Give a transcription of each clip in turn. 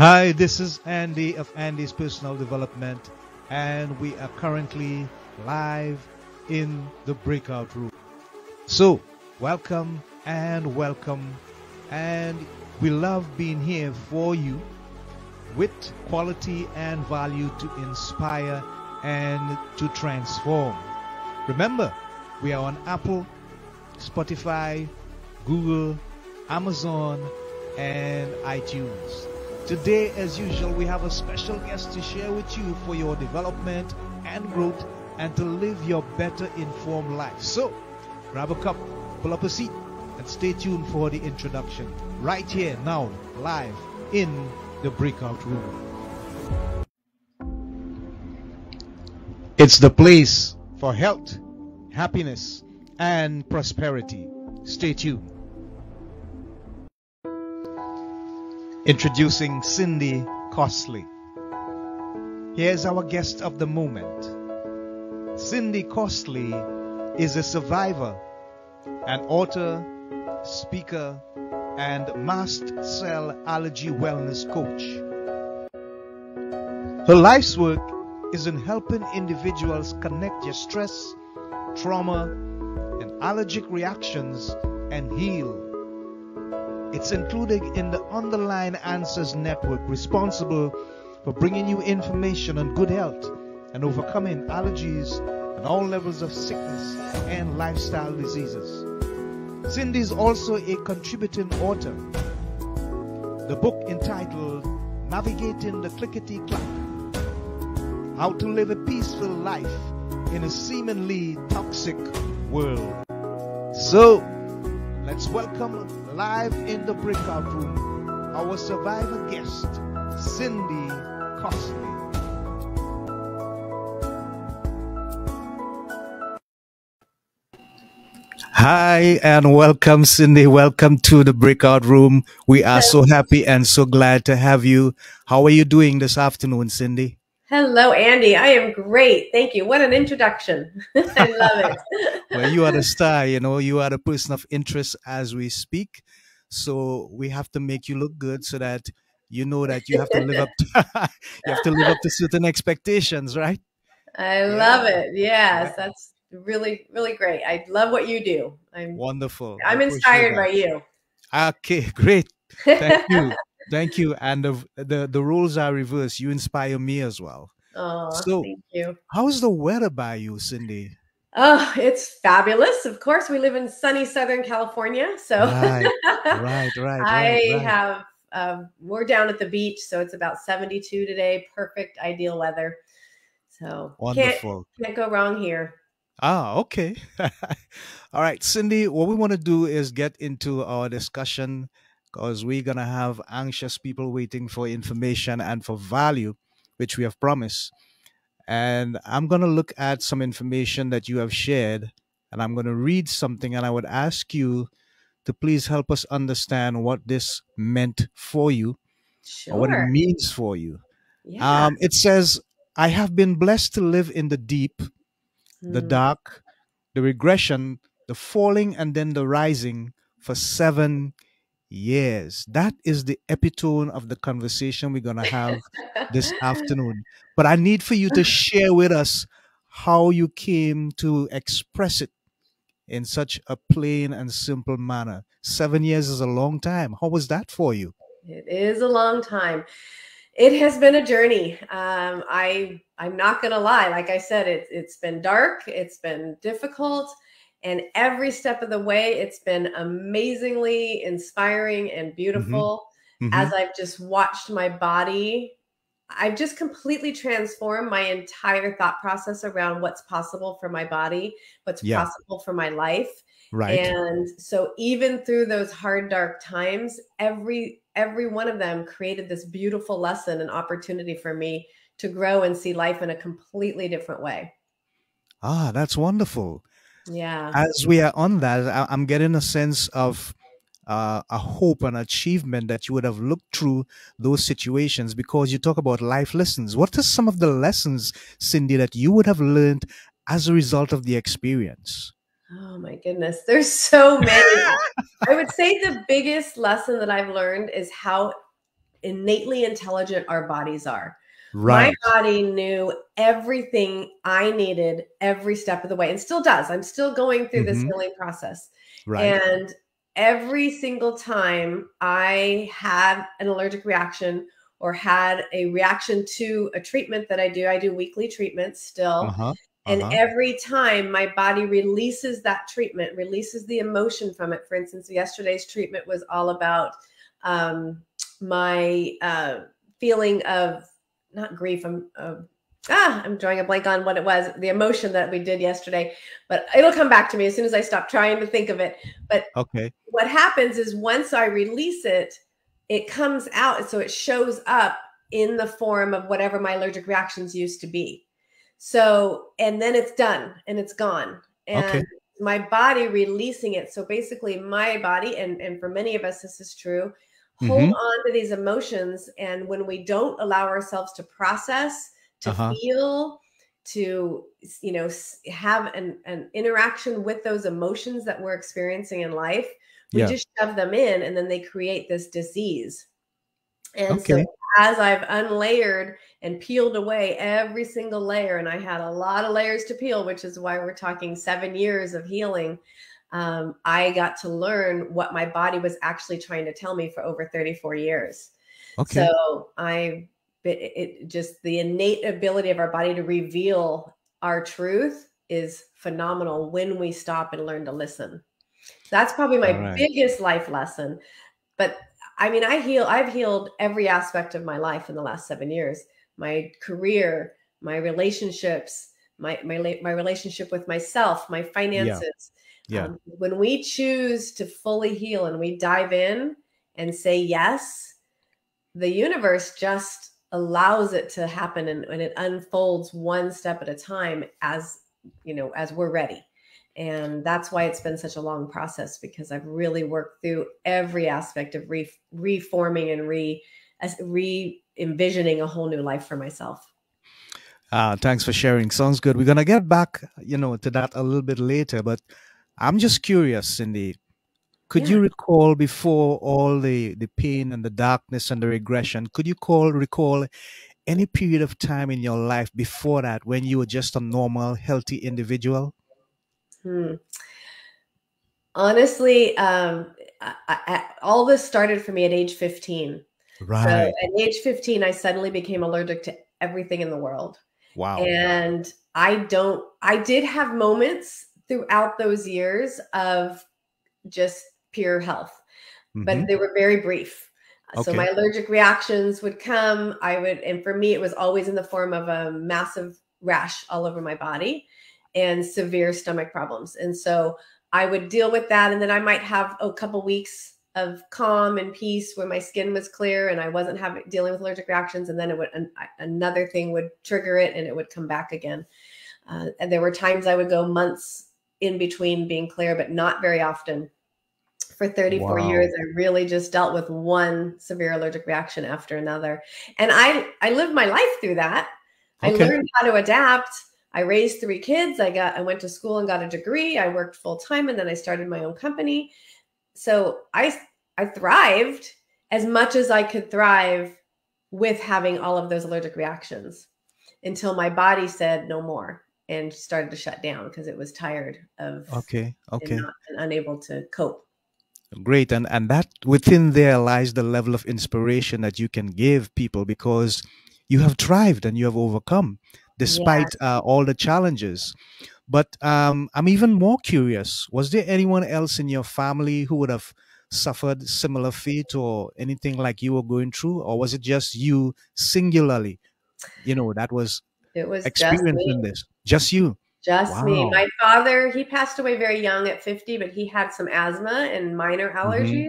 Hi, this is Andy of Andy's Personal Development, and we are currently live in the breakout room. So, welcome and welcome, and we love being here for you with quality and value to inspire and to transform. Remember, we are on Apple, Spotify, Google, Amazon, and iTunes. Today, as usual, we have a special guest to share with you for your development and growth and to live your better informed life. So, grab a cup, pull up a seat, and stay tuned for the introduction. Right here, now, live in the breakout room. It's the place for health, happiness, and prosperity. Stay tuned. Introducing Cindy Costley. Here's our guest of the moment. Cindy Costley is a survivor, an author, speaker, and mast cell allergy wellness coach. Her life's work is in helping individuals connect their stress, trauma, and allergic reactions and heal it's included in the Underlying Answers Network, responsible for bringing you information on good health and overcoming allergies and all levels of sickness and lifestyle diseases. Cindy is also a contributing author. The book entitled Navigating the Clickety Clack How to Live a Peaceful Life in a Seemingly Toxic World. So, let's welcome live in the breakout room, our survivor guest, Cindy Costley. Hi and welcome, Cindy. Welcome to the breakout room. We are so happy and so glad to have you. How are you doing this afternoon, Cindy? Hello, Andy. I am great. Thank you. What an introduction. I love it. well, you are the star, you know, you are the person of interest as we speak. So we have to make you look good so that you know that you have to live up to, you have to live up to certain expectations, right? I yeah. love it. Yes, that's really really great. I love what you do. I'm wonderful. I'm inspired by you. Okay, great. Thank you. Thank you. And the, the the roles are reversed. You inspire me as well. Oh, so thank you. How's the weather by you, Cindy? Oh, it's fabulous. Of course, we live in sunny Southern California. So right, right, right. I right. have um, we're down at the beach, so it's about 72 today. Perfect, ideal weather. So wonderful. Can't, can't go wrong here. Ah, okay. All right, Cindy, what we want to do is get into our discussion because we're going to have anxious people waiting for information and for value, which we have promised. And I'm going to look at some information that you have shared and I'm going to read something and I would ask you to please help us understand what this meant for you sure. or what it means for you. Yeah. Um, it says, I have been blessed to live in the deep, mm. the hmm. dark, the regression, the falling, and then the rising for seven Yes, that is the epitome of the conversation we're going to have this afternoon. But I need for you to share with us how you came to express it in such a plain and simple manner. Seven years is a long time. How was that for you? It is a long time. It has been a journey. Um, I I'm not gonna lie. Like I said, it, it's been dark. It's been difficult. And every step of the way, it's been amazingly inspiring and mm-hmm. beautiful mm-hmm. as I've just watched my body. I've just completely transformed my entire thought process around what's possible for my body, what's yeah. possible for my life. Right. And so even through those hard dark times, every every one of them created this beautiful lesson and opportunity for me to grow and see life in a completely different way. Ah, that's wonderful. Yeah. As we are on that, I'm getting a sense of uh, a hope and achievement that you would have looked through those situations because you talk about life lessons. What are some of the lessons, Cindy, that you would have learned as a result of the experience? Oh my goodness, there's so many. I would say the biggest lesson that I've learned is how innately intelligent our bodies are. Right. My body knew everything I needed every step of the way and still does. I'm still going through this Mhm. healing process. Right. And every single time I had an allergic reaction or had a reaction to a treatment that I do, I do weekly treatments still. uh-huh. And uh-huh. every time my body releases that treatment, releases the emotion from it. For instance, yesterday's treatment was all about um, my uh, feeling of not grief. I'm uh, ah, I'm drawing a blank on what it was, the emotion that we did yesterday. But it'll come back to me as soon as I stop trying to think of it. But okay. What happens is once I release it, it comes out, so it shows up in the form of whatever my allergic reactions used to be. So, and then it's done and it's gone. And Okay. my body releasing it. So basically, my body, and, and for many of us, this is true, hold Mhm. on to these emotions. And when we don't allow ourselves to process, to Uh-huh. feel, to you know have an, an interaction with those emotions that we're experiencing in life we Yeah. just shove them in and then they create this disease and Okay. so as i've unlayered and peeled away every single layer and i had a lot of layers to peel which is why we're talking seven years of healing um, i got to learn what my body was actually trying to tell me for over 34 years Okay. so I, it, it just the innate ability of our body to reveal our truth is phenomenal when we stop and learn to listen. That's probably my right. biggest life lesson. But I mean, I heal. I've healed every aspect of my life in the last seven years. My career, my relationships, my my my relationship with myself, my finances. yeah. Um, when we choose to fully heal and we dive in and say yes, the universe just allows it to happen and, and it unfolds one step at a time as you know as we're ready and that's why it's been such a long process because i've really worked through every aspect of re- reforming and re re envisioning a whole new life for myself Uh, thanks for sharing. Sounds good. We're gonna get back, you know, to that a little bit later. But I'm just curious, Cindy. Could you recall before all the the pain and the darkness and the regression? Could you call recall any period of time in your life before that when you were just a normal, healthy individual? Hmm. Honestly, um, I, I, all this started for me at age 15. So Right. at age 15, I suddenly became allergic to everything in the world. Wow. And I don't, I did have moments throughout those years of just pure health, but Mhm. they were very brief. So my allergic reactions would come. I would, and for me, it was always in the form of a massive rash all over my body and severe stomach problems. And so I would deal with that. And then I might have a couple weeks of calm and peace where my skin was clear and I wasn't having dealing with allergic reactions. And then it would, an, another thing would trigger it and it would come back again. Uh, and there were times I would go months in between being clear, but not very often. For 34 Wow. years, I really just dealt with one severe allergic reaction after another. And I I lived my life through that. I learned how to adapt. I raised three kids. I got I went to school and got a degree. I worked full time and then I started my own company. So I I thrived as much as I could thrive with having all of those allergic reactions until my body said no more and started to shut down because it was tired of Okay. Okay. and, not, and unable to cope. Great. And and that within there lies the level of inspiration that you can give people because you have thrived and you have overcome despite uh, all the challenges. But um, I'm even more curious. Was there anyone else in your family who would have suffered similar fate or anything like you were going through? Or was it just you singularly? You know, that was It was experiencing this. Just you. Just me. My father, he passed away very young at 50, but he had some asthma and minor allergies.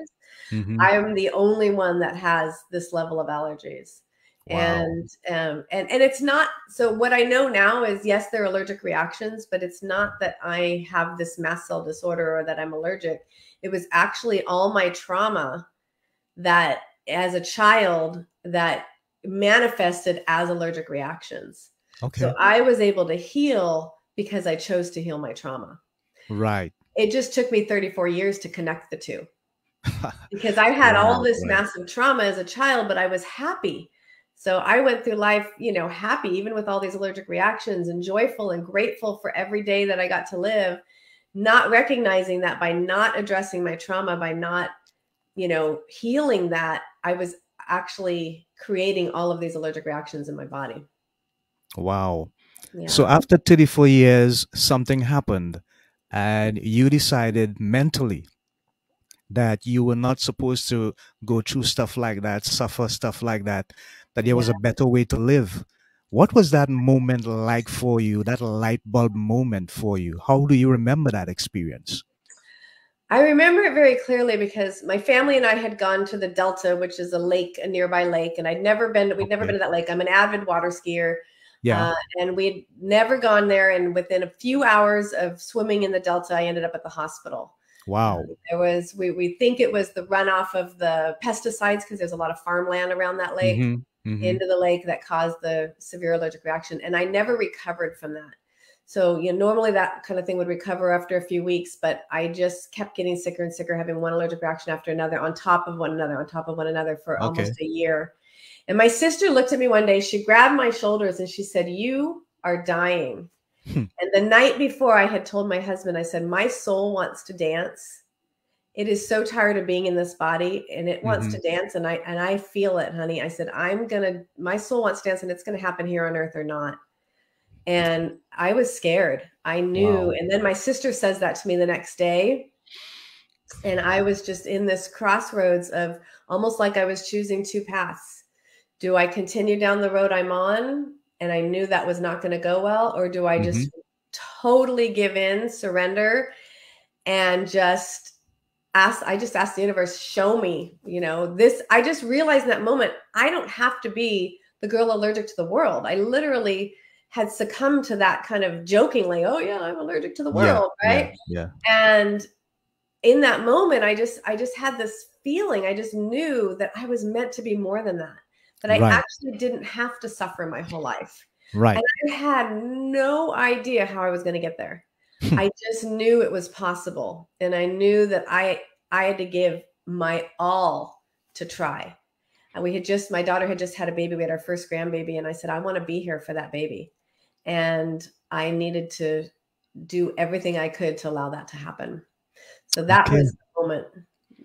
Mhm. I am the only one that has this level of allergies. Wow. And um and and it's not so what I know now is yes, they're allergic reactions, but it's not that I have this mast cell disorder or that I'm allergic. It was actually all my trauma that as a child that manifested as allergic reactions. Okay. So I was able to heal because I chose to heal my trauma. right. It just took me 34 years to connect the two. because I had Wow, all this right. massive trauma as a child, but I was happy. So I went through life, you know, happy, even with all these allergic reactions and joyful and grateful for every day that I got to live, not recognizing that by not addressing my trauma, by not, you know, healing that, I was actually creating all of these allergic reactions in my body. Wow. Yeah. So after 34 years, something happened, and you decided mentally that you were not supposed to go through stuff like that, suffer stuff like that, that there was yeah. a better way to live. What was that moment like for you, that light bulb moment for you? How do you remember that experience? I remember it very clearly because my family and I had gone to the Delta, which is a lake, a nearby lake, and I'd never been. We'd never been to that lake. I'm an avid water skier, Yeah. uh, and we'd never gone there. And within a few hours of swimming in the Delta, I ended up at the hospital. Wow. Um, there was we we think it was the runoff of the pesticides because there's a lot of farmland around that lake hmm hmm into the lake that caused the severe allergic reaction, and I never recovered from that. So, you know, normally that kind of thing would recover after a few weeks, but I just kept getting sicker and sicker, having one allergic reaction after another, on top of one another, on top of one another for Okay. almost a year. And my sister looked at me one day, she grabbed my shoulders and she said, You are dying. Hmm. And the night before, I had told my husband, I said, My soul wants to dance. It is so tired of being in this body and it wants hmm to dance. And I and I feel it, honey. I said, I'm gonna my soul wants to dance and it's gonna happen here on earth or not. And I was scared. I knew. Wow. And then my sister says that to me the next day. And I was just in this crossroads of almost like I was choosing two paths. Do I continue down the road I'm on? And I knew that was not going to go well. Or do I just mm-hmm. totally give in, surrender, and just ask? I just asked the universe, show me, you know, this. I just realized in that moment, I don't have to be the girl allergic to the world. I literally had succumbed to that kind of jokingly, oh, yeah, I'm allergic to the world, Yeah. right? Yeah. and in that moment i just i just had this feeling i just knew that i was meant to be more than that that i Right. actually didn't have to suffer my whole life Right. and i had no idea how i was going to get there i just knew it was possible and i knew that i i had to give my all to try and we had just my daughter had just had a baby we had our first grandbaby and i said i want to be here for that baby and i needed to do everything i could to allow that to happen so that Okay. was the moment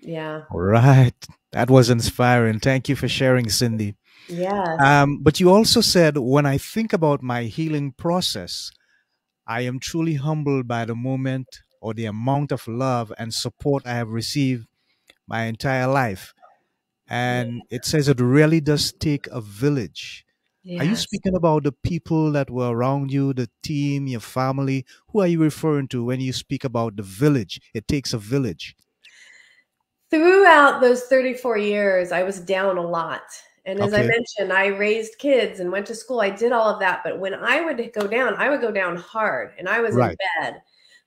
yeah All right. That was inspiring. Thank you for sharing, Cindy. Yes Um, but you also said, when I think about my healing process, I am truly humbled by the moment or the amount of love and support I have received my entire life. And it says it really does take a village. Are you speaking about the people that were around you, the team, your family? Who are you referring to when you speak about the village? It takes a village. throughout those 34 years i was down a lot and as i mentioned i raised kids and went to school. I did all of that. But when i would go down i would go down hard and i was in bed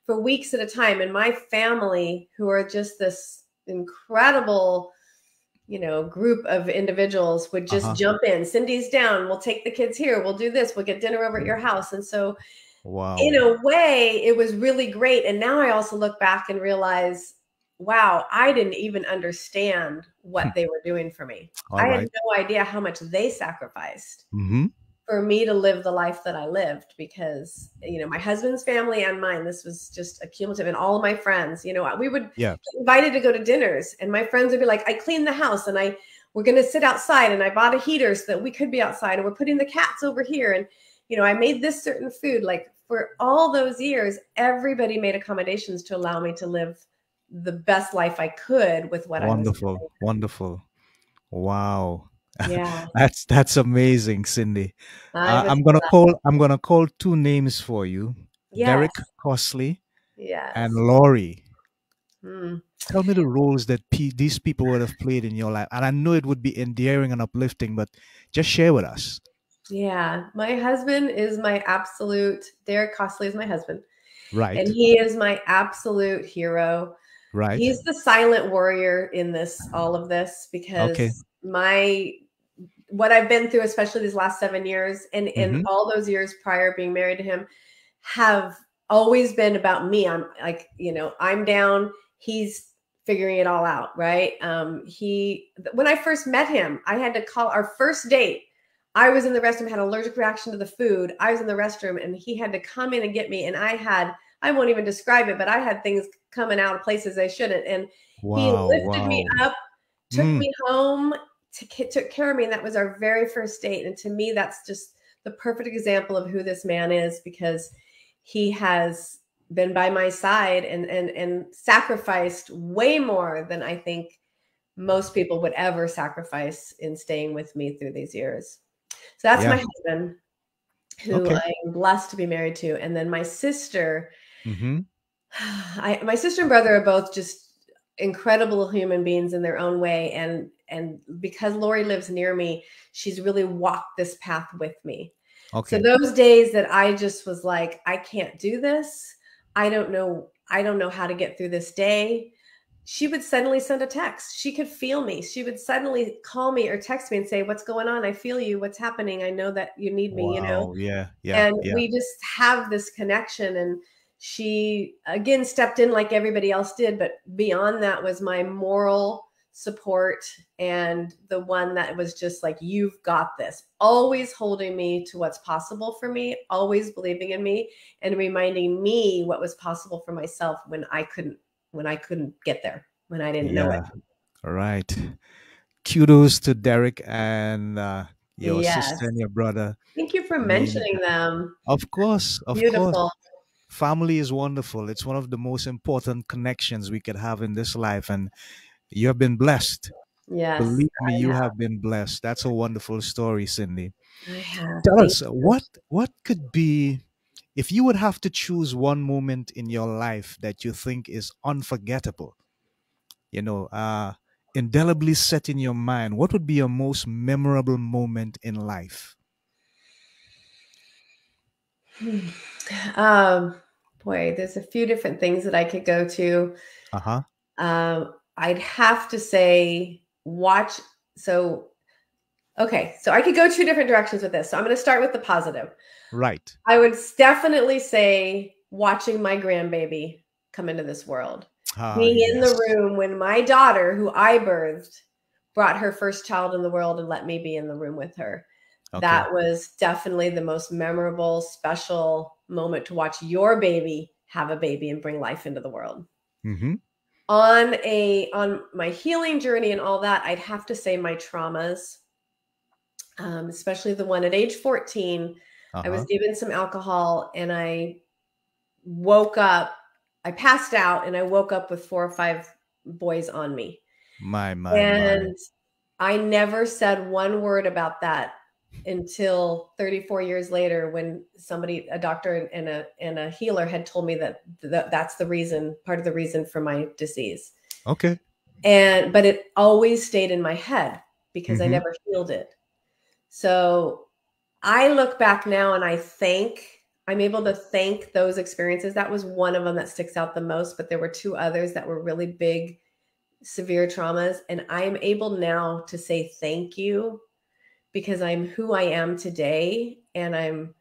for weeks at a time. And my family who are just this incredible you know group of individuals would just Uh-huh. jump in. Cindy's down. We'll take the kids here. We'll do this. We'll get dinner over at your house. And so Wow. in a way it was really great. And now i also look back and realize wow i didn't even understand what they were doing for me Hmm. All i right. had no idea how much they sacrificed Mm-hmm. for me to live the life that i lived because you know my husband's family and mine this was just accumulative and all of my friends you know we would Yeah. get invited to go to dinners and my friends would be like i cleaned the house and i we're going to sit outside and i bought a heater so that we could be outside and we're putting the cats over here and you know i made this certain food like for all those years everybody made accommodations to allow me to live the best life i could with what I Wonderful. Wonderful. Wow. yeah That's that's amazing, Cindy. I Uh, was I'm gonna call I'm gonna call two names for you. yes Derek Costley yes and Laurie. Mm. Tell me the roles that pe- these people would have played in your life. And I know it would be endearing and uplifting, but just share with us. Yeah, my husband is my absolute. Derek Costley is my husband, Right. and he is my absolute hero. Right. He's the silent warrior in this, all of this, because Okay. my what I've been through, especially these last seven years, and in Mhm. all those years prior being married to him, have always been about me. I'm like, you know, I'm down. He's figuring it all out, right? Um, he when I first met him, I had to call our first date. I was in the restroom, had an allergic reaction to the food. I was in the restroom, and he had to come in and get me. And I had I won't even describe it, but I had things coming out of places they shouldn't. And wow, he lifted wow. me up, took mm. me home, to, took care of me, and that was our very first date. And to me, that's just the perfect example of who this man is because he has been by my side and and and sacrificed way more than I think most people would ever sacrifice in staying with me through these years. So that's yeah. my husband, who okay. I am blessed to be married to, and then my sister. Mm-hmm. I my sister and brother are both just incredible human beings in their own way, and and because Lori lives near me, she's really walked this path with me. Okay. So those days that I just was like, I can't do this I don't know, I don't know how to get through this day. She would suddenly send a text. She could feel me. She would suddenly call me or text me and say, What's going on? I feel you. What's happening? I know that you need me, wow. you know? Yeah. Yeah. And yeah. we just have this connection. And she again stepped in like everybody else did. But beyond that was my moral support and the one that was just like you've got this always holding me to what's possible for me always believing in me and reminding me what was possible for myself when i couldn't when i couldn't get there when i didn't yeah. know it all right kudos to derek and uh your yes. sister and your brother thank you for mentioning them of course of Beautiful. course family is wonderful it's one of the most important connections we could have in this life and you have been blessed. Yes. Believe me, you have. been blessed. That's a wonderful story, Cindy. Tell us what what could be if you would have to choose one moment in your life that you think is unforgettable, you know, uh indelibly set in your mind, what would be your most memorable moment in life? Um boy, there's a few different things that I could go to. Uh-huh. Um I'd have to say watch. So, okay, so I could go two different directions with this. So I'm going to start with the positive. Right. I would definitely say watching my grandbaby come into this world. Ah, Being yes. in the room when my daughter, who I birthed, brought her first child in the world and let me be in the room with her. Okay. That was definitely the most memorable, special moment to watch your baby have a baby and bring life into the world. Mm-hmm on a on my healing journey and all that i'd have to say my traumas um, especially the one at age 14 uh-huh. i was given some alcohol and i woke up i passed out and i woke up with four or five boys on me my my and my. i never said one word about that until 34 years later when somebody a doctor and a and a healer had told me that th- that's the reason part of the reason for my disease. Okay. And but it always stayed in my head because mm-hmm. i never healed it. So i look back now and i thank i'm able to thank those experiences. That was one of them that sticks out the most but there were two others that were really big severe traumas. And i'm able now to say thank you because I'm who I am today and I'm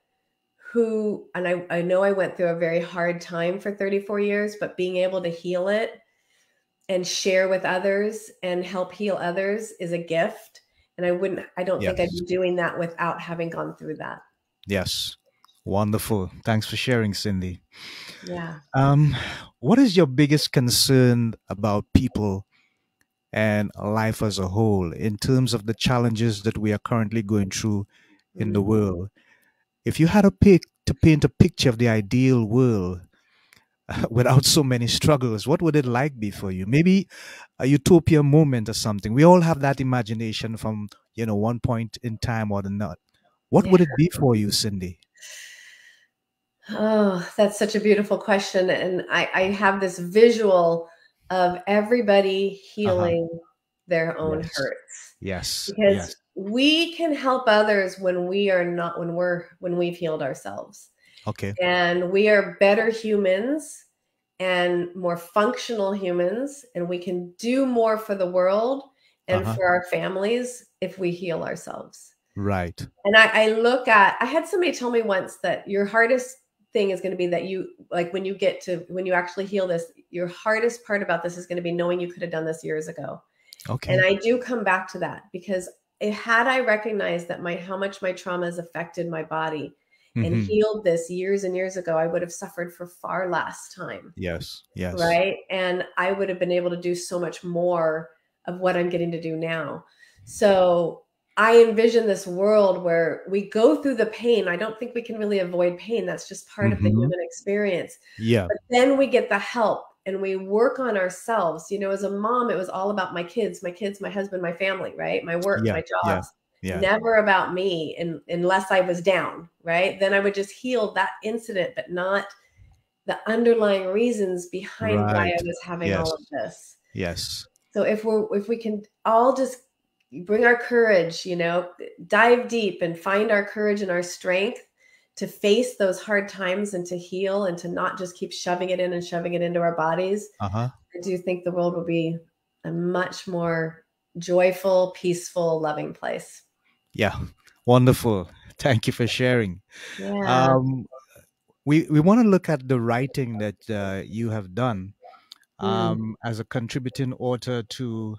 who and I, I know I went through a very hard time for 34 years, but being able to heal it and share with others and help heal others is a gift. And I wouldn't I don't yes. think I'd be doing that without having gone through that. Yes. Wonderful. Thanks for sharing, Cindy. Yeah. Um, what is your biggest concern about people and life as a whole in terms of the challenges that we are currently going through in the mm-hmm. world. If you had a pick to paint a picture of the ideal world without so many struggles, what would it like be for you? Maybe a utopia moment or something. We all have that imagination from, you know, one point in time or another. What yeah. would it be for you, Cindy? Oh, that's such a beautiful question. And I, I have this visual of everybody uh-huh. healing uh-huh. their own yes. hurts. Yes. Because yes. we can help others when we are not when we're when we've healed ourselves. Okay. And we are better humans and more functional humans and we can do more for the world and uh-huh. for our families if we heal ourselves. Right. And I, I look at I had somebody tell me once that your hardest thing is going to be that you like when you get to when you actually heal this your hardest part about this is going to be knowing you could have done this years ago Okay. and i do come back to that because it, had i recognized that my how much my trauma has affected my body and Mhm. healed this years and years ago i would have suffered for far less time Yes. Yes. right and i would have been able to do so much more of what i'm getting to do now so i envision this world where we go through the pain i don't think we can really avoid pain that's just part of the Mhm. human experience Yeah. but then we get the help and we work on ourselves you know as a mom it was all about my kids my kids my husband my family right my work Yeah, my yeah, jobs Yeah. never about me and unless i was down right then i would just heal that incident but not the underlying reasons behind why i was having Yes. all of this Yes. so if we're if we can all just bring our courage you know dive deep and find our courage and our strength to face those hard times and to heal and to not just keep shoving it in and shoving it into our bodies Uh huh. i do think the world will be a much more joyful peaceful loving place Yeah. Wonderful. Thank you for sharing. yeah Um, we we want to look at the writing that uh, you have done Mm. um, as a contributing author to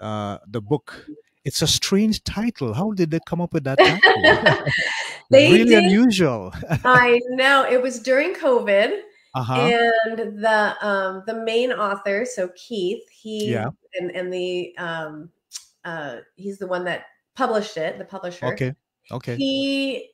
uh, the book. It's a strange title. How did they come up with that title? They really did. unusual. i know it was during covid Uh-huh. and the um the main author so keith he Yeah. and and the um uh he's the one that published it the publisher Okay. Okay. he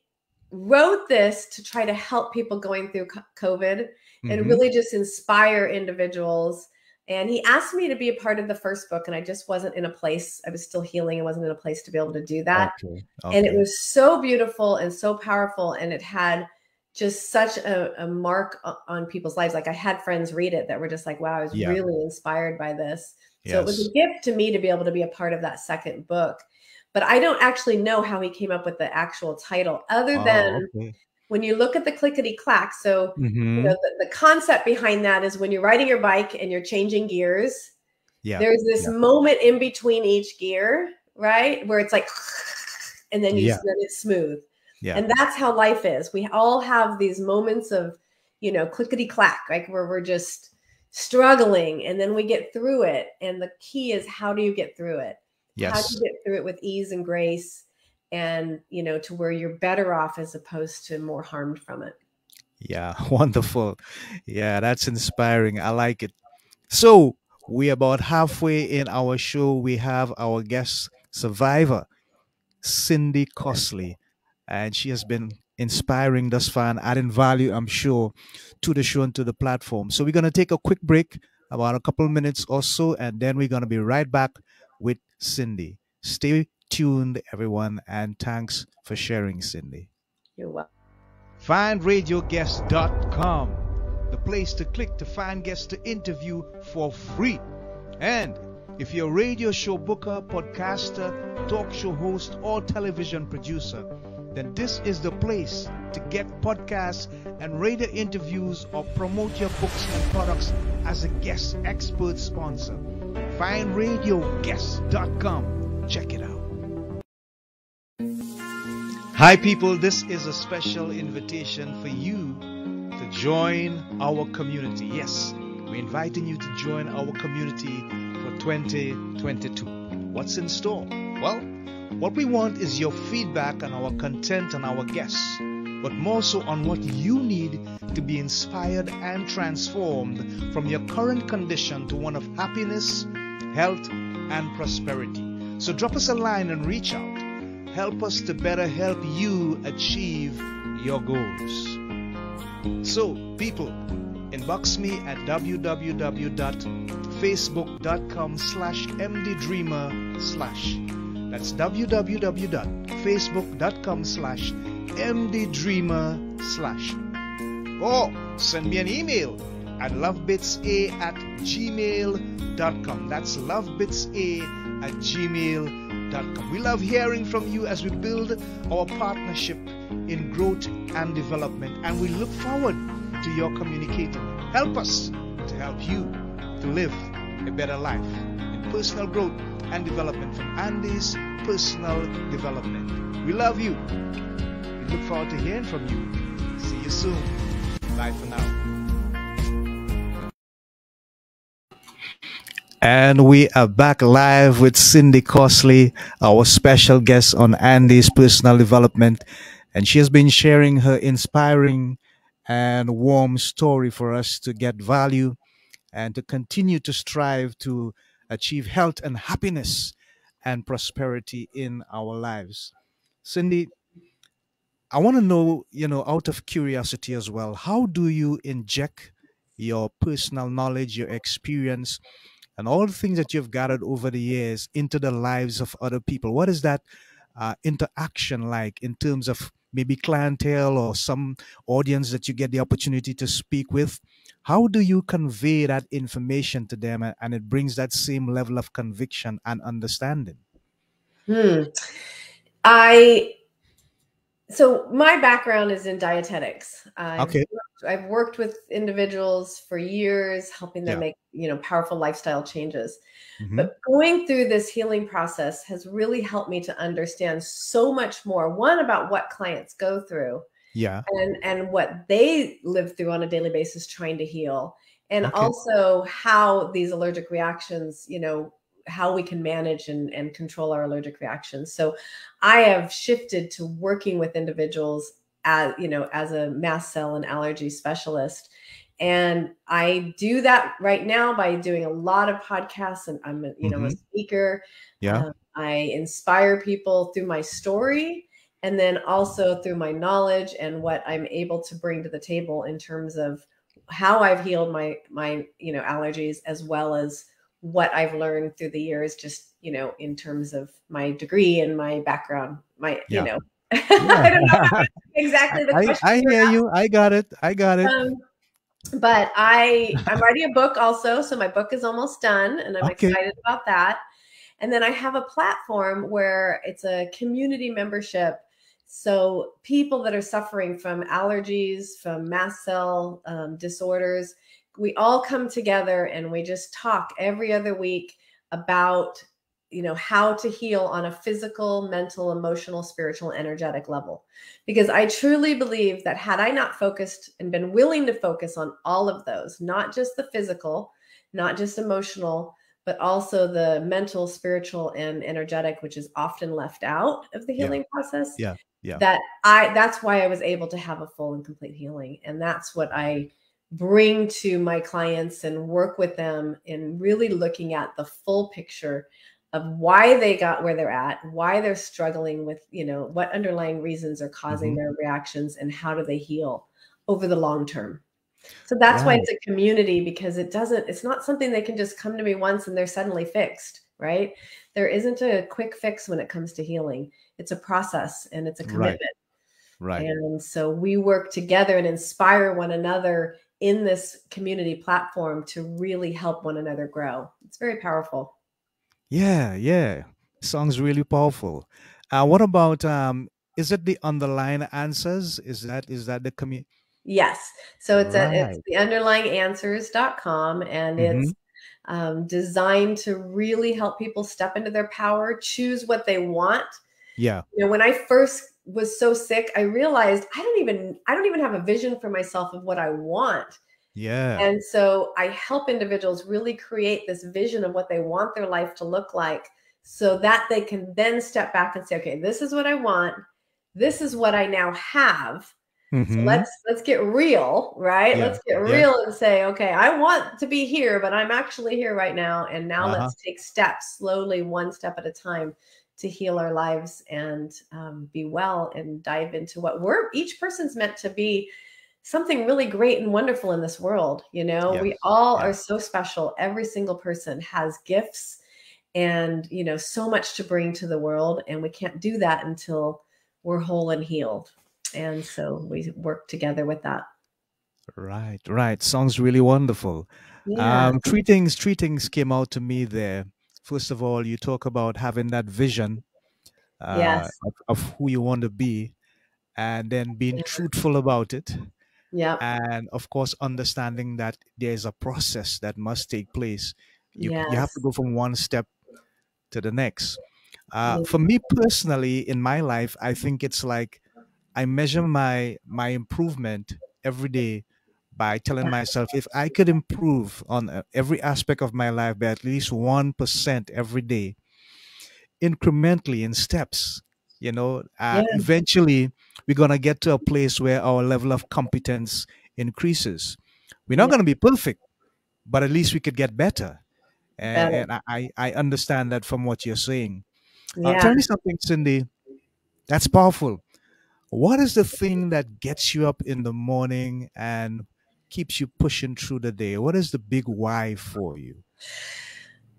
wrote this to try to help people going through covid and Mhm. really just inspire individuals and he asked me to be a part of the first book and i just wasn't in a place i was still healing and wasn't in a place to be able to do that Okay. and it was so beautiful and so powerful and it had just such a, a mark on people's lives like i had friends read it that were just like wow i was Yeah. really inspired by this so it was a gift to me to be able to be a part of that second book but i don't actually know how he came up with the actual title other Oh, than okay. When you look at the clickety clack so you Mhm. know the, the concept behind that is when you're riding your bike and you're changing gears Yeah. there's this yeah. moment in between each gear right where it's like and then you Yeah. then it's smooth Yeah. and that's how life is we all have these moments of you know clickety clack like where we're just struggling and then we get through it and the key is how do you get through it Yes. how do you get through it with ease and grace and you know to where you're better off as opposed to more harmed from it Yeah. Wonderful. Yeah, that's inspiring. I like it. So we're about halfway in our show. We have our guest survivor, Cindy Costley, and she has been inspiring thus far and adding value, I'm sure, to the show and to the platform. So we're going to take a quick break, about a couple minutes or so, and then we're going to be right back with Cindy. Stay tuned, everyone, and thanks for sharing, Cindy. you're welcome FindRadioGuest.com, the place to click to find guests to interview for free. And if you're a radio show booker, podcaster, talk show host, or television producer, then this is the place to get podcasts and radio interviews or promote your books and products as a guest expert sponsor. FindRadioGuest.com. Check it out. Hi, people. This is a special invitation for you to join our community. Yes, we're inviting you to join our community for 2022. What's in store? Well, what we want is your feedback on our content and our guests, but more so on what you need to be inspired and transformed from your current condition to one of happiness, health, and prosperity. So drop us a line and reach out help us to better help you achieve your goals. So, people, inbox me at www.facebook.com slash mddreamer slash. That's www.facebook.com slash mddreamer slash. Or send me an email at lovebitsa at gmail.com. That's lovebitsa at gmail.com. We love hearing from you as we build our partnership in growth and development, and we look forward to your communicating. Help us to help you to live a better life in personal growth and development from Andy's Personal Development. We love you. We look forward to hearing from you. See you soon. Bye for now. And we are back live with Cindy Costley, our special guest on Andy's personal development. And she has been sharing her inspiring and warm story for us to get value and to continue to strive to achieve health and happiness and prosperity in our lives. Cindy, I want to know, you know, out of curiosity as well, how do you inject your personal knowledge, your experience, and all the things that you've gathered over the years into the lives of other people? What is that uh, interaction like in terms of maybe clientele or some audience that you get the opportunity to speak with? How do you convey that information to them and, it brings that same level of conviction and understanding? Hmm. I so my background is in dietetics. I've Okay. worked, I've worked with individuals for years, helping them Yeah. make you know powerful lifestyle changes. hmm But going through this healing process has really helped me to understand so much more. One about what clients go through, Yeah. and and what they live through on a daily basis trying to heal, and Okay. also how these allergic reactions, you know, how we can manage and, and control our allergic reactions. So I have shifted to working with individuals as you know as a mast cell and allergy specialist and i do that right now by doing a lot of podcasts and i'm a, you know a hmm speaker Yeah. um, i inspire people through my story and then also through my knowledge and what i'm able to bring to the table in terms of how i've healed my my you know allergies as well as what i've learned through the years just you know in terms of my degree and my background my you Yeah. know know Yeah. exactly the I, question I you're hear you. I got it. I got it. um, but I I'm writing a book also, so my book is almost done, and I'm Okay. excited about that. And then I have a platform where it's a community membership. So people that are suffering from allergies, from mast cell um, disorders, we all come together and we just talk every other week about you know how to heal on a physical mental emotional spiritual energetic level because I truly believe that had I not focused and been willing to focus on all of those, not just the physical, not just emotional, but also the mental, spiritual, and energetic, which is often left out of the Yeah. healing process, Yeah. Yeah. that I that's why I was able to have a full and complete healing. And that's what I bring to my clients and work with them in really looking at the full picture of why they got where they're at, why they're struggling with, you know, what underlying reasons are causing hmm their reactions and how do they heal over the long term. So that's why it's a community because it doesn't, it's not something they can just come to me once and they're suddenly fixed, right? There isn't a quick fix when it comes to healing. It's a process and it's a Right. commitment. Right. And so we work together and inspire one another in this community platform to really help one another grow. It's very powerful. Yeah. Yeah. Sounds really powerful. Uh, what about um? Is it the underlying answers? Is that is that the commu? Yes. So it's a it's the underlyinganswers.com and it's um, designed to really help people step into their power, choose what they want. Yeah. You know, when I first was so sick, I realized I don't even I don't even have a vision for myself of what I want. Yeah. And so I help individuals really create this vision of what they want their life to look like so that they can then step back and say, okay, this is what I want. This is what I now have. Mm-hmm. let's let's get real, right? Yeah. Let's get Yeah. real and say, okay, I want to be here, but I'm actually here right now. And now Uh huh. let's take steps slowly, one step at a time, to heal our lives and um, be well and dive into what we're each person's meant to be something really great and wonderful in this world. You know, we all are so special. Every single person has gifts and, you know, so much to bring to the world. And we can't do that until we're whole and healed. And so we work together with that. Right. Right. Sounds really wonderful. Yeah. Um, three things. Three things came out to me there. First of all, you talk about having that vision uh, Yes. of, of who you want to be, and then being Yeah. truthful about it, Yep. and of course, understanding that there's a process that must take place. You you have to go from one step to the next. Uh, Yeah. for me personally, in my life, I think it's like I measure my my improvement every day by telling myself if I could improve on uh, every aspect of my life by at least 1% every day, incrementally in steps, you know, uh, Yeah. eventually we're going to get to a place where our level of competence increases. We're not Yeah. going to be perfect, but at least we could get better. And, and I, I understand that from what you're saying. Uh, tell me something, Cindy. That's powerful. What is the thing that gets you up in the morning and keeps you pushing through the day? What is the big why for you?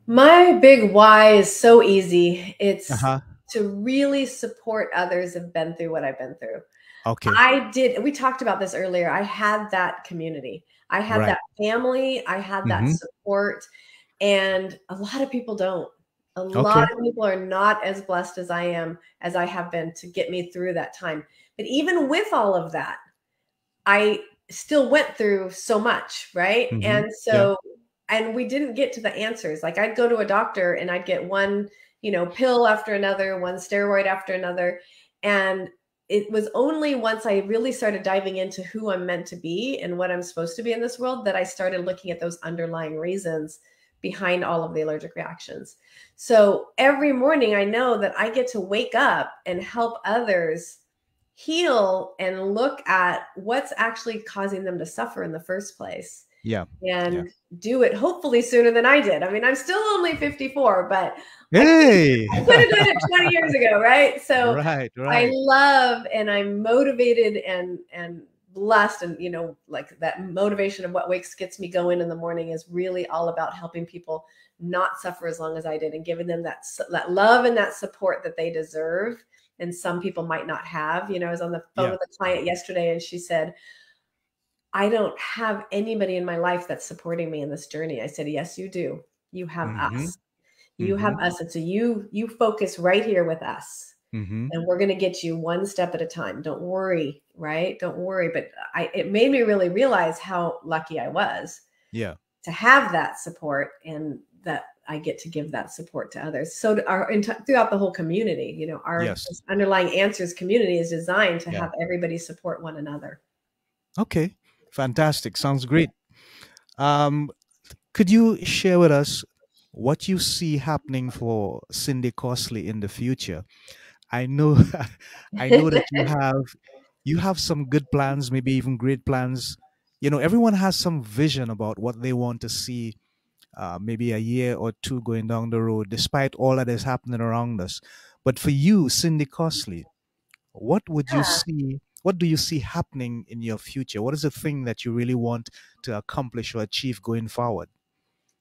My big why is so easy. It's Uh huh. To really support others who've been through what I've been through. Okay. I did, we talked about this earlier. I had that community, I had Right. that family, I had that Mhm. support, and a lot of people don't. A Okay. lot of people are not as blessed as I am, as I have been to get me through that time. But even with all of that, I still went through so much, right? Mhm. And Yeah. so, and we didn't get to the answers. Like I'd go to a doctor and I'd get one, you know, pill after another, one steroid after another. And it was only once I really started diving into who I'm meant to be and what I'm supposed to be in this world that I started looking at those underlying reasons behind all of the allergic reactions. So every morning I know that I get to wake up and help others heal and look at what's actually causing them to suffer in the first place Yeah. and do it hopefully sooner than I did. I mean, I'm still only 54, but Hey. I could have done it 20 years ago, right? So right. I love and I'm motivated and and blessed and you know like that motivation of what wakes gets me going in the morning is really all about helping people not suffer as long as I did and giving them that that love and that support that they deserve and some people might not have. You know, I was on the phone Yeah. with a client yesterday and she said I don't have anybody in my life that's supporting me in this journey. I said, "Yes, you do. You have Mhm. us. You have us and so you you focus right here with us." Mm-hmm. and we're going to get you one step at a time don't worry right don't worry but i it made me really realize how lucky i was Yeah. to have that support and that i get to give that support to others so our throughout the whole community you know our Yes. underlying answers community is designed to Yeah. have everybody support one another Okay. Fantastic. Sounds great. Um, could you share with us what you see happening for Cindy Costley in the future? I know, I know that you have you have some good plans, maybe even great plans. You know, everyone has some vision about what they want to see, uh, maybe a year or two going down the road, despite all that is happening around us. But for you, Cindy Costley, what would you see? What do you see happening in your future? What is the thing that you really want to accomplish or achieve going forward?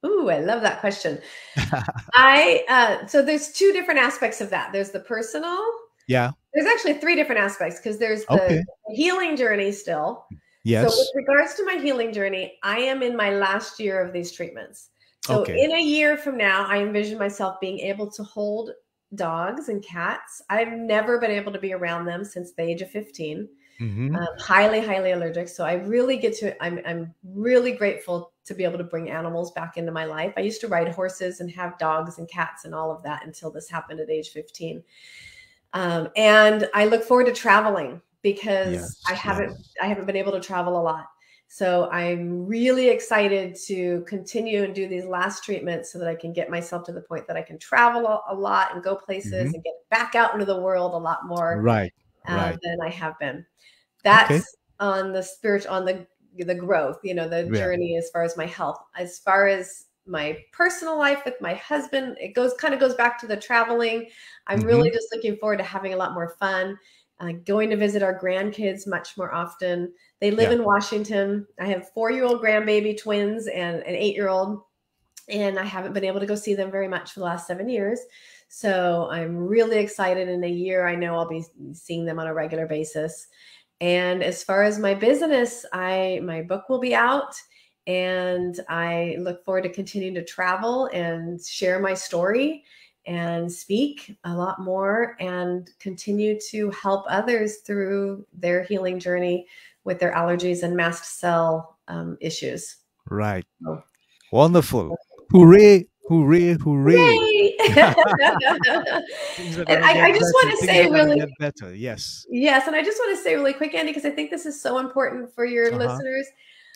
Ooh, I love that question. I uh, so there's two different aspects of that. There's the personal. yeah. There's actually three different aspects because there's the Okay. healing journey still. Yes. So with regards to my healing journey, I am in my last year of these treatments. So Okay. in a year from now, I envision myself being able to hold dogs and cats. I've never been able to be around them since the age of 15. hmm Um, highly, highly allergic. So I really get to, I'm, I'm really grateful to be able to bring animals back into my life. I used to ride horses and have dogs and cats and all of that until this happened at age 15. Um, and I look forward to traveling because Yes, I haven't yes. I haven't been able to travel a lot. So I'm really excited to continue and do these last treatments so that I can get myself to the point that I can travel a, lot and go places Mhm. and get back out into the world a lot more Right. uh, right. than I have been. That's on the spirit on the the growth, you know, the Yeah. journey as far as my health. As far as my personal life with my husband, it goes kind of goes back to the traveling. I'm Mm-hmm. really just looking forward to having a lot more fun, uh, going to visit our grandkids much more often. They live Yeah. in Washington. I have four year old grandbaby twins and an eight year old, and I haven't been able to go see them very much for the last seven years. So I'm really excited. In a year, I know I'll be seeing them on a regular basis. And as far as my business, I my book will be out, and I look forward to continuing to travel and share my story and speak a lot more and continue to help others through their healing journey with their allergies and mast cell um, issues. Right. Oh. Wonderful. Hooray. Hooray. Hooray. And I- I just wanna say really- better. Yes. Yes, and I just want to say really quick, Andy, because I think this is so important for your Uh-huh. listeners.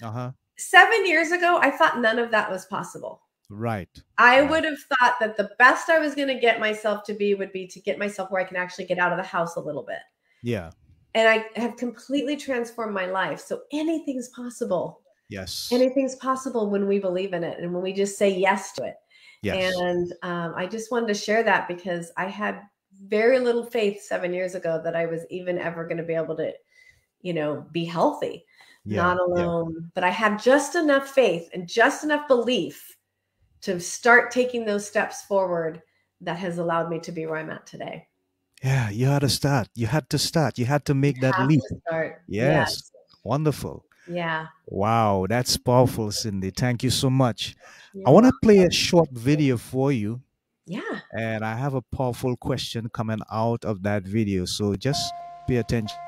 Uh-huh. Seven years ago, I thought none of that was possible. Right. I would have thought that the best I was going to get myself to be would be to get myself where I can actually get out of the house a little bit. Yeah. And I have completely transformed my life. So anything's possible. Yes. Anything's possible when we believe in it and when we just say yes to it. yes. And um, I just wanted to share that because I had very little faith seven years ago that I was even ever going to be able to, you know, be healthy, yeah. not yeah. alone. But I had just enough faith and just enough belief to start taking those steps forward that has allowed me to be where I'm at today. Yeah, you had to start. You had to start. You had to make that leap. start. Yes. Wonderful. Yeah. Wow, that's powerful, Cindy. Thank you so much. You're I want to play a short video for you, Yeah. and I have a powerful question coming out of that video. So just pay attention.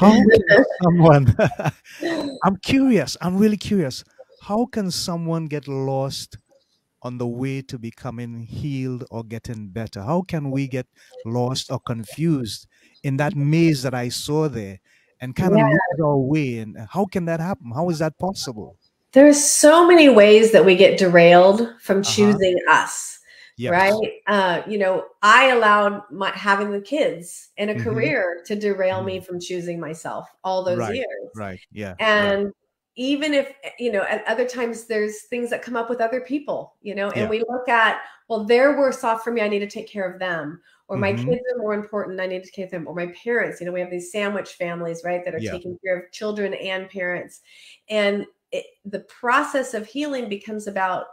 How can someone, I'm curious, I'm really curious. How can someone get lost on the way to becoming healed or getting better? How can we get lost or confused in that maze that I saw there and kind of lose our way? And how can that happen? How is that possible? There's so many ways that we get derailed from Uh-huh. choosing us. Yes. right uh you know i allowed my having the kids and a Mhm. career to derail me from choosing myself all those Right, years Right. Yeah. right. and even if you know at other times there's things that come up with other people you know and Yeah. we look at well they're worse off for me i need to take care of them or my Mhm. kids are more important i need to take care of them or my parents you know we have these sandwich families right that are Yeah. taking care of children and parents and it, the process of healing becomes about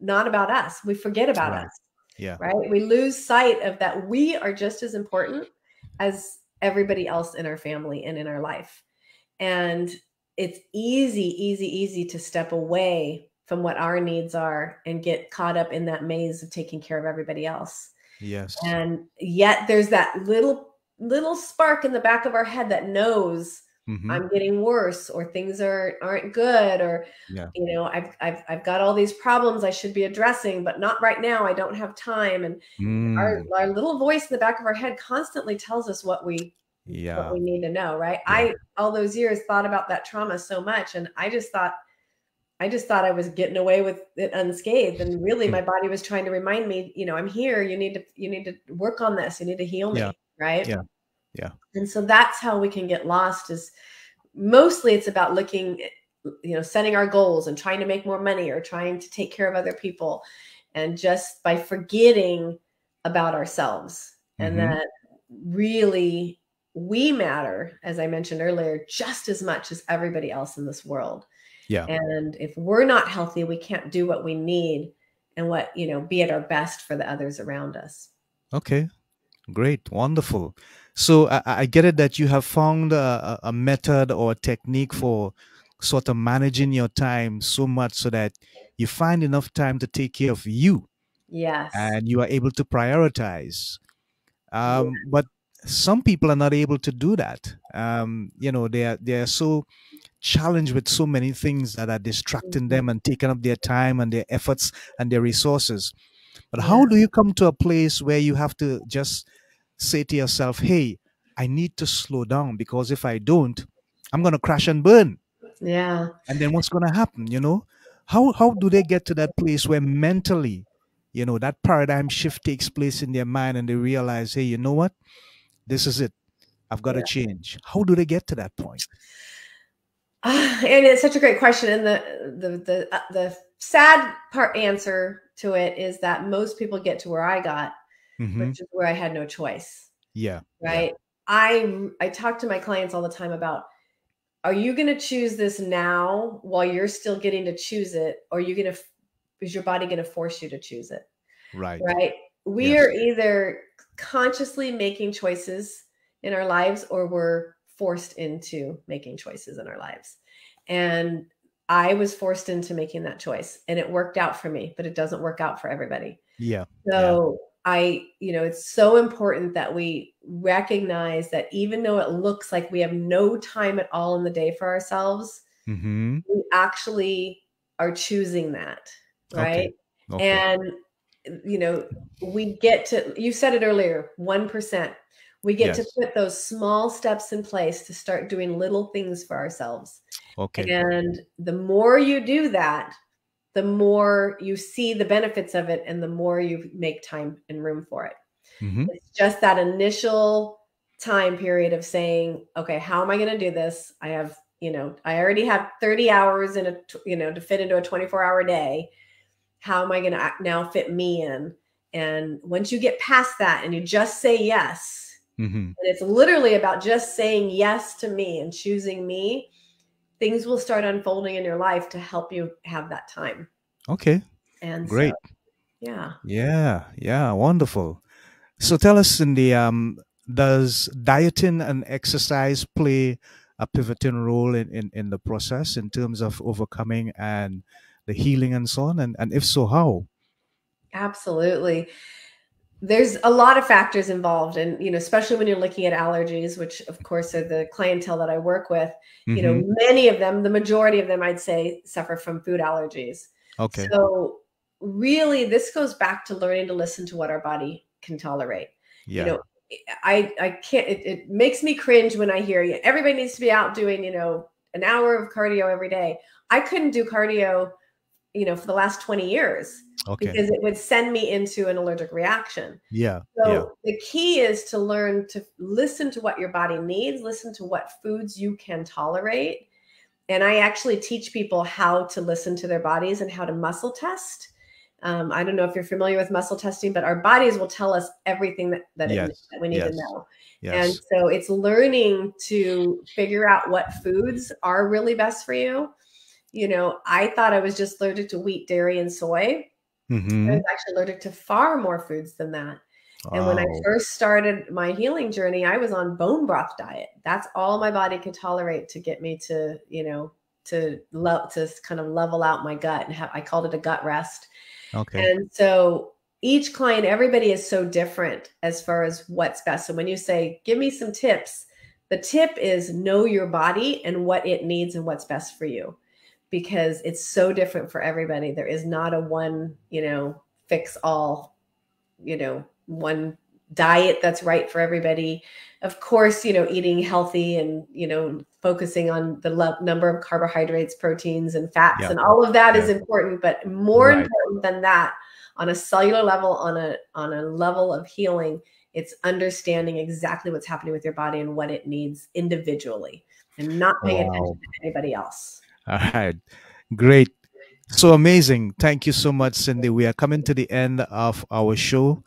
not about us we forget about Right. us Yeah. right? We lose sight of that we are just as important as everybody else in our family and in our life. And it's easy, easy, easy to step away from what our needs are and get caught up in that maze of taking care of everybody else. Yes. And yet there's that little little spark in the back of our head that knows Mhm. I'm getting worse or things are aren't good or Yeah. you know I've, I've I've got all these problems I should be addressing but not right now I don't have time and our, Mm, our little voice in the back of our head constantly tells us what we yeah. what we need to know right Yeah. I all those years thought about that trauma so much and I just thought I just thought I was getting away with it unscathed and really Hmm. my body was trying to remind me you know I'm here you need to you need to work on this you need to heal me Yeah. right Yeah. Yeah. and so that's how we can get lost is mostly it's about looking you know setting our goals and trying to make more money or trying to take care of other people and just by forgetting about ourselves and Mhm. that really we matter as i mentioned earlier just as much as everybody else in this world Yeah. and if we're not healthy we can't do what we need and what you know be at our best for the others around us Okay, great, wonderful. So I, I get it that you have found a, a method or a technique for sort of managing your time so much so that you find enough time to take care of you yes and you are able to prioritize. Um, but some people are not able to do that. Um, you know, they are they are so challenged with so many things that are distracting Mhm. them and taking up their time and their efforts and their resources. But Yeah. how do you come to a place where you have to just say to yourself, hey, I need to slow down because if I don't, I'm going to crash and burn. yeah And then what's going to happen? You know, how, how do they get to that place where mentally, you know, that paradigm shift takes place in their mind and they realize, hey, you know what? This is it. I've got to change. How do they get to that point? Ah, and it's such a great question and the the the uh, the sad part answer to it is that most people get to where i got Mhm. which is where i had no choice Yeah. yeah. right i i talk to my clients all the time about are you going to choose this now while you're still getting to choose it or are you going to is your body going to force you to choose it Right. right we Yes. are either consciously making choices in our lives or we're forced into making choices in our lives and i was forced into making that choice and it worked out for me but it doesn't work out for everybody Yeah. so I, you know, it's so important that we recognize that even though it looks like we have no time at all in the day for ourselves, Mm-hmm. we actually are choosing that, right? Okay. And, you know, we get to, you said it earlier, 1%. We get to put those small steps in place to start doing little things for ourselves. okay. And the more you do that, the more you see the benefits of it and the more you make time and room for it. Mm-hmm. It's just that initial time period of saying, okay, how am I going to do this? I have, you know, I already have 30 hours in a, you know, to fit into a 24 hour day. How am I going to now fit me in? And once you get past that and you just say yes, Mm-hmm. and it's literally about just saying yes to me and choosing me, things will start unfolding in your life to help you have that time. Okay. And so, Great. yeah. Yeah. Yeah. Wonderful. So tell us, Cindy, um, does dieting and exercise play a pivotal role in, in, in the process in terms of overcoming and the healing and so on? And, and if so, how? Absolutely. There's a lot of factors involved, and you know, especially when you're looking at allergies, which of course are the clientele that I work with. You know, Mhm. many of them, the majority of them, I'd say, suffer from food allergies. Okay. So, really, this goes back to learning to listen to what our body can tolerate. Yeah. You know, I I can't. It, it makes me cringe when I hear you. Everybody needs to be out doing you know an hour of cardio every day. I couldn't do cardio, you know, for the last twenty years okay. because it would send me into an allergic reaction. yeah. So yeah. the key is to learn to listen to what your body needs, listen to what foods you can tolerate. And I actually teach people how to listen to their bodies and how to muscle test. Um, I don't know if you're familiar with muscle testing, but our bodies will tell us everything that, that, Yes, that we need yes, to know. Yes. And so it's learning to figure out what foods are really best for you. You know, I thought I was just allergic to wheat, dairy, and soy. I Mhm. was actually allergic to far more foods than that. And when I first started my healing journey, I was on bone broth diet. That's all my body could tolerate to get me to, you know, to love to kind of level out my gut and have I called it a gut rest. Okay. And so each client, everybody is so different as far as what's best. So when you say, give me some tips, the tip is know your body and what it needs and what's best for you because it's so different for everybody. There is not a one, you know, fix all, you know, one diet that's right for everybody. Of course, you know, eating healthy and, you know, focusing on the le- number of carbohydrates, proteins, and fats, Yeah. and all of that is important. But more Right. important than that, on a cellular level, on a on a level of healing, it's understanding exactly what's happening with your body and what it needs individually, and not paying Wow. attention to anybody else. All right. Great. So amazing. Thank you so much, Cindy. We are coming to the end of our show,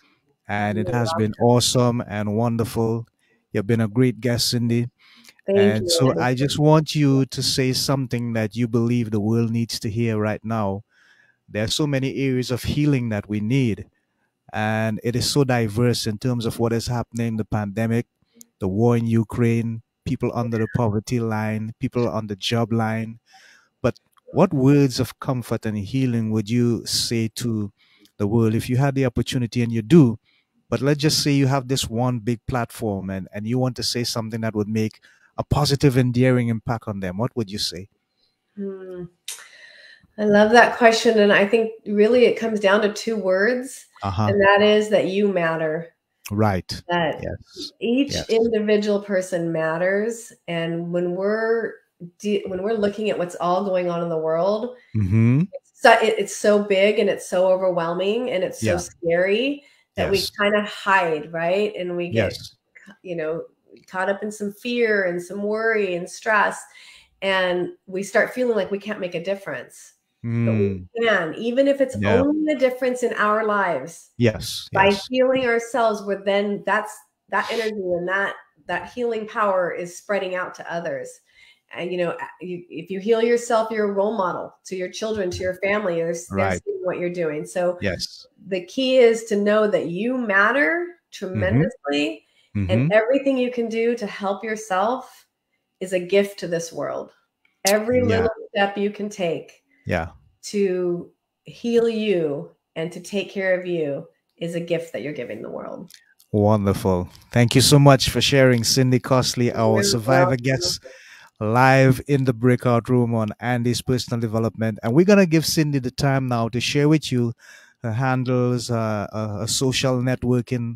and it has been awesome and wonderful. You've been a great guest, Cindy. Thank and you. so I just want you to say something that you believe the world needs to hear right now. There are so many areas of healing that we need, and it is so diverse in terms of what is happening the pandemic, the war in Ukraine, people under the poverty line, people on the job line. What words of comfort and healing would you say to the world if you had the opportunity and you do? But let's just say you have this one big platform and, and you want to say something that would make a positive, endearing impact on them. What would you say? Hmm. I love that question. And I think really it comes down to two words, Uh huh. and that is that you matter. Right. That Yes. each Yes. individual person matters. And when we're de- when we're looking at what's all going on in the world, Mm-hmm. so it, it's so big and it's so overwhelming and it's so scary that we kind of hide, right? And we get Yes. you know caught up in some fear and some worry and stress and we start feeling like we can't make a difference but Mm. we can even if it's Yeah. only a difference in our lives Yes. by Yes. healing ourselves we're then that's that energy and that that healing power is spreading out to others you know you, if you heal yourself you're a role model to your children to your family they're, they're seeing what you're doing so Yes. the key is to know that you matter tremendously Mm-hmm. and everything you can do to help yourself is a gift to this world. Every Yeah. little step you can take Yeah. to heal you and to take care of you is a gift that you're giving the world. Wonderful. Thank you so much for sharing, Cindy Costley, our you're survivor welcome. guest, live in the breakout room on Andy's personal development. And we're going to give Cindy the time now to share with you her handles, uh, uh, social networking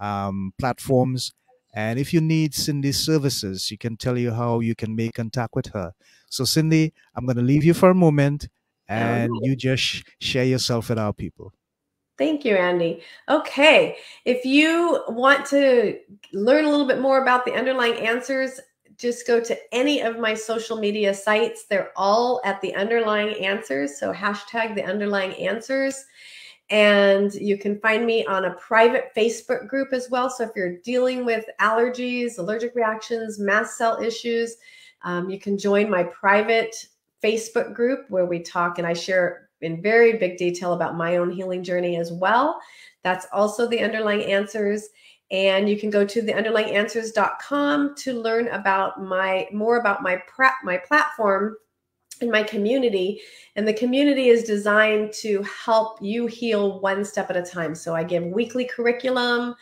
um, platforms. And if you need Cindy's services, she can tell you how you can make contact with her. So, Cindy, I'm going to leave you for a moment and you just share yourself with our people. Thank you, Andy. Okay. If you want to learn a little bit more about the underlying answers, just go to any of my social media sites. They're all at the underlying answers. So hashtag the underlying answers. And you can find me on a private Facebook group as well. So if you're dealing with allergies, allergic reactions, mast cell issues, um, you can join my private Facebook group where we talk and I share in very big detail about my own healing journey as well. That's also the underlying answers. And you can go to the underlyinganswers.com to learn about my more about my prep my platform in my community. And the community is designed to help you heal one step at a time. So i give weekly curriculum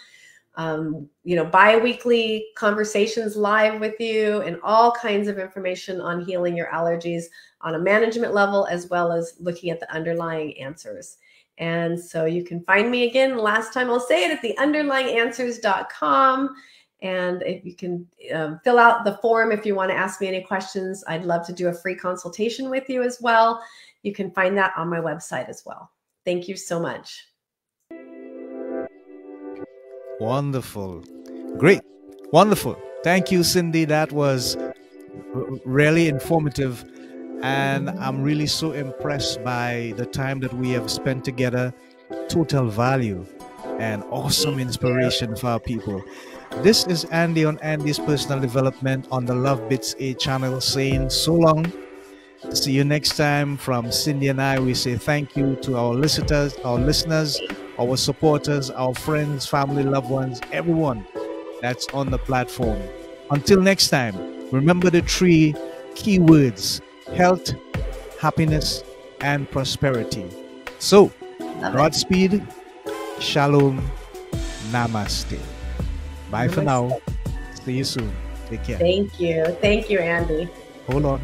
um, you know bi-weekly conversations live with you and all kinds of information on healing your allergies on a management level as well as looking at the underlying answers and so you can find me again last time i'll say it at the underlyinganswers.com and if you can um, fill out the form if you want to ask me any questions, I'd love to do a free consultation with you as well. You can find that on my website as well. Thank you so much. Wonderful. Great. Wonderful. Thank you, Cindy. That was really informative. And I'm really so impressed by the time that we have spent together. Total value and awesome inspiration for our people. This is Andy on Andy's Personal Development on the Love Bits A channel saying so long. See you next time from Cindy and I. We say thank you to our listeners, our listeners, our supporters, our friends, family, loved ones, everyone that's on the platform. Until next time, remember the three key words health, happiness, and prosperity. So, Godspeed, Shalom, Namaste. Bye for now. See you soon. Take care. Thank you. Thank you, Andy. Hold on.